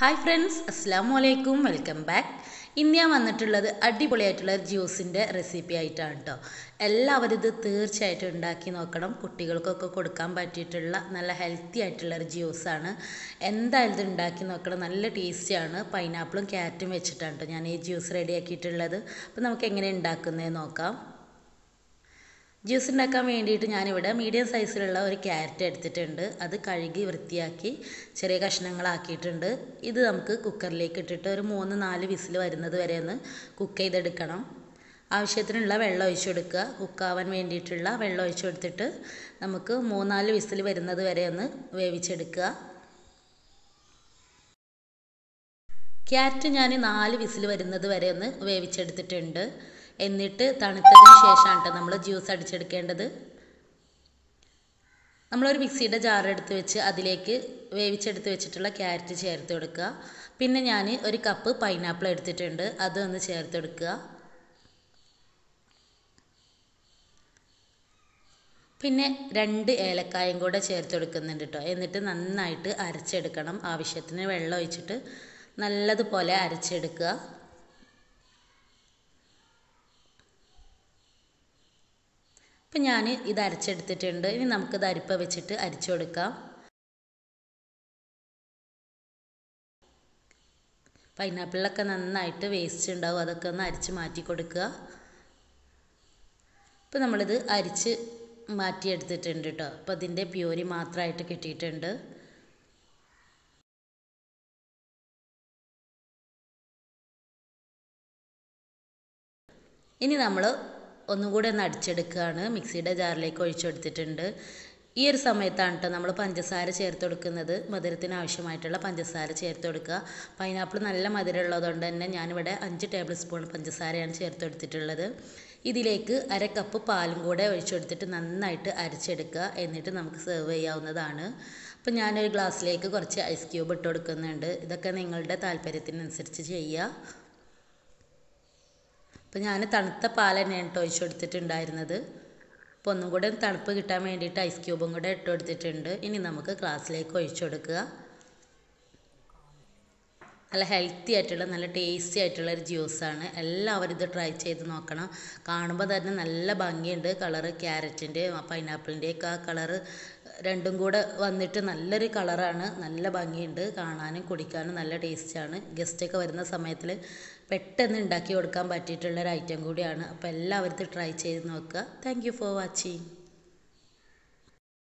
Hi friends അസ്സാം വലൈക്കും welcome back ഇന്ന് ഞാൻ വന്നിട്ടുള്ളത് അടിപൊളിയായിട്ടുള്ള ജ്യൂസിന്റെ റെസിപ്പി ആയിട്ടാണ് കേട്ടോ എല്ലാവരും ഇത് തീർച്ചയായിട്ടും ഉണ്ടാക്കി നോക്കണം. കുട്ടികൾക്കൊക്കെ കൊടുക്കാൻ പറ്റിയിട്ടുള്ള നല്ല ഹെൽത്തി ആയിട്ടുള്ള ഒരു ജ്യൂസാണ് എന്തായാലും ഇത് ഉണ്ടാക്കി നോക്കണം. നല്ല ടേസ്റ്റിയാണ് പൈനാപ്പിളും ക്യാരറ്റും വെച്ചിട്ടാണ് കേട്ടോ ഞാൻ ഈ ജ്യൂസ് റെഡിയാക്കിയിട്ടുള്ളത് അപ്പോൾ നമുക്ക് എങ്ങനെ ഉണ്ടാക്കുന്നത് നോക്കാം. ജ്യൂസ് ഉണ്ടാക്കാൻ വേണ്ടിയിട്ട് ഞാനിവിടെ മീഡിയം സൈസിലുള്ള ഒരു ക്യാരറ്റ് എടുത്തിട്ടുണ്ട്. അത് കഴുകി വൃത്തിയാക്കി ചെറിയ കഷ്ണങ്ങളാക്കിയിട്ടുണ്ട്. ഇത് നമുക്ക് കുക്കറിലേക്ക് ഇട്ടിട്ട് ഒരു മൂന്ന് നാല് വിസിൽ വരുന്നത് വരെ ഒന്ന് കുക്ക് ചെയ്തെടുക്കണം. ആവശ്യത്തിനുള്ള വെള്ളം ഒഴിച്ചു കൊടുക്കുക. കുക്കാവാൻ വേണ്ടിയിട്ടുള്ള വെള്ളം ഒഴിച്ചു കൊടുത്തിട്ട് നമുക്ക് മൂന്നാൽ വിസിൽ വരുന്നത് വരെ ഒന്ന് വേവിച്ചെടുക്കുക. ക്യാരറ്റ് ഞാൻ നാല് വിസിൽ വരുന്നത് വരെ ഒന്ന് വേവിച്ചെടുത്തിട്ടുണ്ട്. എന്നിട്ട് തണുത്തതിന് ശേഷമാണ് കേട്ടോ നമ്മൾ ജ്യൂസ് അടിച്ചെടുക്കേണ്ടത്. നമ്മളൊരു മിക്സിയുടെ ജാർ എടുത്ത് വെച്ച് അതിലേക്ക് വേവിച്ചെടുത്ത് വെച്ചിട്ടുള്ള ക്യാരറ്റ് ചേർത്ത് കൊടുക്കുക. പിന്നെ ഞാൻ ഒരു കപ്പ് പൈനാപ്പിൾ എടുത്തിട്ടുണ്ട് അതൊന്ന് ചേർത്ത് കൊടുക്കുക. പിന്നെ രണ്ട് ഏലക്കായും കൂടെ ചേർത്ത് കൊടുക്കുന്നുണ്ട് കേട്ടോ എന്നിട്ട് നന്നായിട്ട് അരച്ചെടുക്കണം. ആവശ്യത്തിന് വെള്ളം ഒഴിച്ചിട്ട് നല്ലതുപോലെ അരച്ചെടുക്കുക. ഇപ്പം ഞാൻ ഇത് അരച്ചെടുത്തിട്ടുണ്ട്. ഇനി നമുക്കിത് അരിപ്പ വെച്ചിട്ട് അരിച്ചു കൊടുക്കാം. പൈനാപ്പിളിലൊക്കെ നന്നായിട്ട് വേസ്റ്റ് ഉണ്ടാവും. അതൊക്കെ ഒന്ന് അരിച്ച് മാറ്റി കൊടുക്കുക. ഇപ്പം നമ്മളിത് അരിച്ച് മാറ്റിയെടുത്തിട്ടുണ്ട് കേട്ടോ. അപ്പോൾ അതിന്റെ പ്യൂരി മാത്രമായിട്ട് കിട്ടിയിട്ടുണ്ട്. ഇനി നമ്മൾ ഒന്നും കൂടെ ഒന്ന് അടിച്ചെടുക്കുകയാണ്. മിക്സിയുടെ ജാറിലേക്ക് ഒഴിച്ചെടുത്തിട്ടുണ്ട് ഈ ഒരു സമയത്താണ് കേട്ടോ നമ്മൾ പഞ്ചസാര ചേർത്ത് കൊടുക്കുന്നത്. മധുരത്തിന് ആവശ്യമായിട്ടുള്ള പഞ്ചസാര ചേർത്ത് കൊടുക്കുക. പൈനാപ്പിൾ നല്ല മധുരമുള്ളതുകൊണ്ട് തന്നെ ഞാനിവിടെ അഞ്ച് ടേബിൾ സ്പൂൺ പഞ്ചസാരയാണ് ചേർത്ത് കൊടുത്തിട്ടുള്ളത്. ഇതിലേക്ക് അര കപ്പ് പാലും കൂടെ ഒഴിച്ചെടുത്തിട്ട് നന്നായിട്ട് അരച്ചെടുക്കുക. എന്നിട്ട് നമുക്ക് സെർവ് ചെയ്യാവുന്നതാണ്. അപ്പോൾ ഞാനൊരു ഗ്ലാസ്സിലേക്ക് കുറച്ച് ഐസ് ക്യൂബ് ഇട്ട് കൊടുക്കുന്നുണ്ട്. ഇതൊക്കെ നിങ്ങളുടെ താല്പര്യത്തിനനുസരിച്ച് ചെയ്യുക. അപ്പോൾ ഞാൻ തണുത്ത പാൽ തന്നെയാണ് കേട്ടോ ഒഴിച്ചു കൊടുത്തിട്ടുണ്ടായിരുന്നത്. അപ്പോൾ ഒന്നും കൂടെ തണുപ്പ് കിട്ടാൻ വേണ്ടിയിട്ട് ഐസ് ക്യൂബും കൂടെ ഇട്ട് കൊടുത്തിട്ടുണ്ട്. ഇനി നമുക്ക് ഗ്ലാസ്സിലേക്ക് ഒഴിച്ചു കൊടുക്കുക. നല്ല ഹെൽത്തി ആയിട്ടുള്ള നല്ല ടേസ്റ്റി ആയിട്ടുള്ള ഒരു ജ്യൂസാണ് എല്ലാവരും ഇത് ട്രൈ ചെയ്ത് നോക്കണം. കാണുമ്പോൾ തന്നെ നല്ല ഭംഗിയുണ്ട്. കളറ് ക്യാരറ്റിന്റെ പൈനാപ്പിളിന്റെയൊക്കെ ആ കളറ് രണ്ടും കൂടെ വന്നിട്ട് നല്ലൊരു കളറാണ്. നല്ല ഭംഗിയുണ്ട്. കാണാനും കുടിക്കാനും നല്ല ടേസ്റ്റാണ്. ഗസ്റ്റൊക്കെ വരുന്ന സമയത്തിൽ പെട്ടെന്ന് ഉണ്ടാക്കി കൊടുക്കാൻ പറ്റിയിട്ടുള്ള ഒരു ഐറ്റം കൂടിയാണ്. അപ്പോൾ എല്ലാവർക്കും ട്രൈ ചെയ്ത് നോക്കുക. Thank for watching